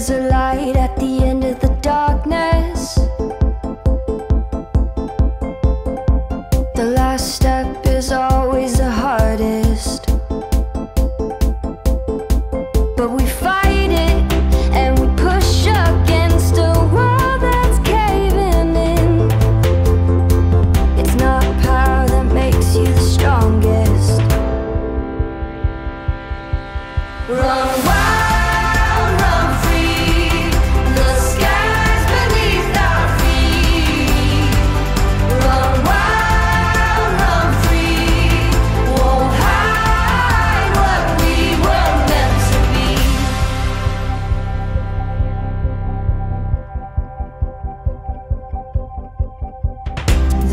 There's a light at the end of the darkness. The last step.